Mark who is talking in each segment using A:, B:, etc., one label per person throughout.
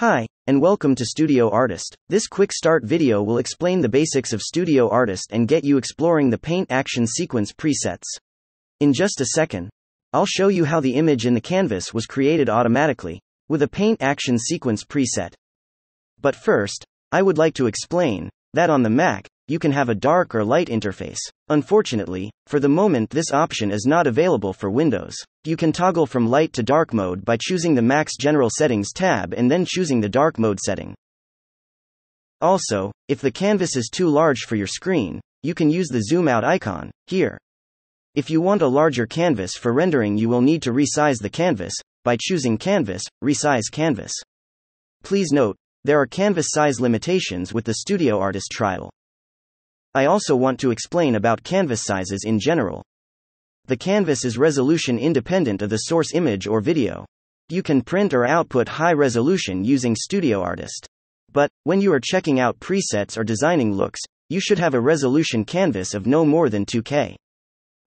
A: Hi, and welcome to Studio Artist. This quick start video will explain the basics of Studio Artist and get you exploring the Paint Action Sequence presets. In just a second, I'll show you how the image in the canvas was created automatically, with a Paint Action Sequence preset. But first, I would like to explain that on the Mac, you can have a dark or light interface. Unfortunately, for the moment, this option is not available for Windows. You can toggle from light to dark mode by choosing the Mac's General Settings tab and then choosing the dark mode setting. Also, if the canvas is too large for your screen, you can use the zoom out icon here. If you want a larger canvas for rendering, you will need to resize the canvas by choosing Canvas, Resize Canvas. Please note, there are canvas size limitations with the Studio Artist trial. I also want to explain about canvas sizes in general. The canvas is resolution independent of the source image or video. You can print or output high resolution using Studio Artist. But, when you are checking out presets or designing looks, you should have a resolution canvas of no more than 2K.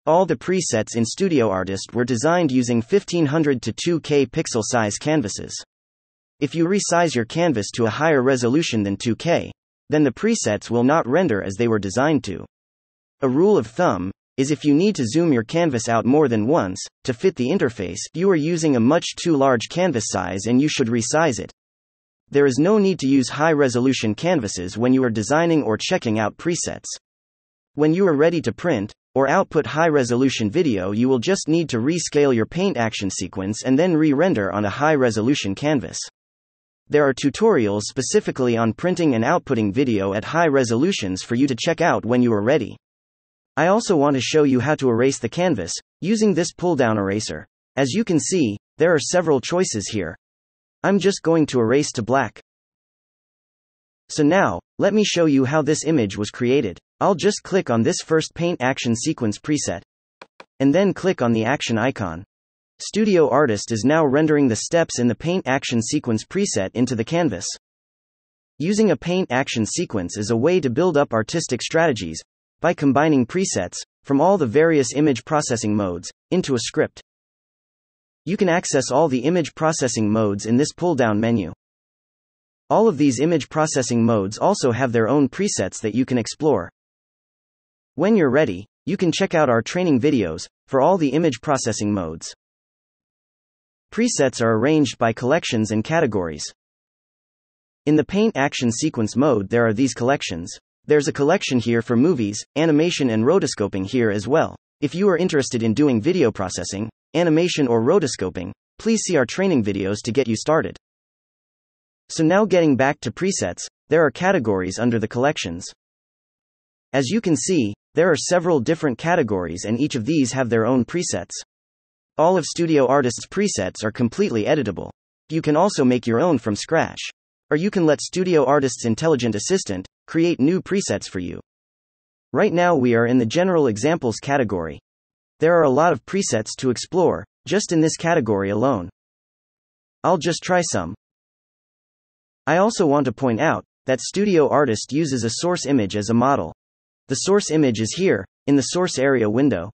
A: All the presets in Studio Artist were designed using 1500 to 2K pixel size canvases. If you resize your canvas to a higher resolution than 2K, then the presets will not render as they were designed to. A rule of thumb is if you need to zoom your canvas out more than once to fit the interface, you are using a much too large canvas size and you should resize it. There is no need to use high resolution canvases when you are designing or checking out presets. When you are ready to print or output high resolution video, you will just need to rescale your paint action sequence and then re render on a high resolution canvas. There are tutorials specifically on printing and outputting video at high resolutions for you to check out when you are ready. I also want to show you how to erase the canvas using this pull down eraser. As you can see, there are several choices here. I'm just going to erase to black. So now, let me show you how this image was created. I'll just click on this first paint action sequence preset. And then click on the action icon. Studio Artist is now rendering the steps in the Paint Action Sequence preset into the canvas. Using a Paint Action Sequence is a way to build up artistic strategies by combining presets from all the various image processing modes into a script. You can access all the image processing modes in this pull down menu. All of these image processing modes also have their own presets that you can explore. When you're ready, you can check out our training videos for all the image processing modes. Presets are arranged by collections and categories. In the Paint Action Sequence mode, there are these collections. There's a collection here for movies, animation, and rotoscoping here as well. If you are interested in doing video processing, animation, or rotoscoping, please see our training videos to get you started. So, now getting back to presets, there are categories under the collections. As you can see, there are several different categories, and each of these have their own presets. All of Studio Artist's presets are completely editable. You can also make your own from scratch. Or you can let Studio Artist's intelligent assistant create new presets for you. Right now, we are in the General Examples category. There are a lot of presets to explore, just in this category alone. I'll just try some. I also want to point out that Studio Artist uses a source image as a model. The source image is here, in the source area window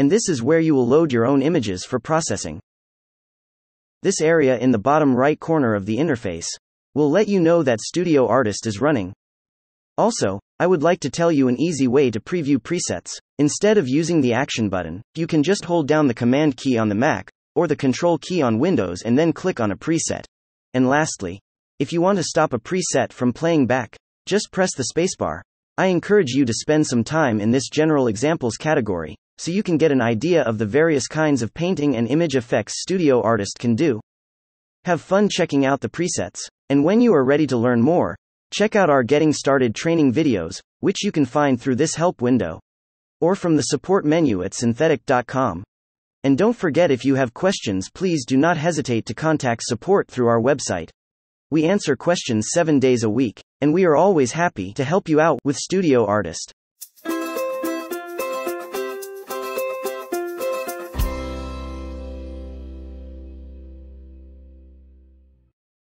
A: and this is where you will load your own images for processing. This area in the bottom right corner of the interface will let you know that Studio Artist is running. Also, I would like to tell you an easy way to preview presets. Instead of using the Action button, you can just hold down the Command key on the Mac, or the Control key on Windows and then click on a preset. And lastly, if you want to stop a preset from playing back, just press the spacebar. I encourage you to spend some time in this general examples category so you can get an idea of the various kinds of painting and image effects Studio Artist can do. Have fun checking out the presets, and when you are ready to learn more, check out our Getting Started training videos, which you can find through this help window or from the support menu at synthetik.com. And don't forget if you have questions, please do not hesitate to contact support through our website. We answer questions seven days a week, and we are always happy to help you out with Studio Artist.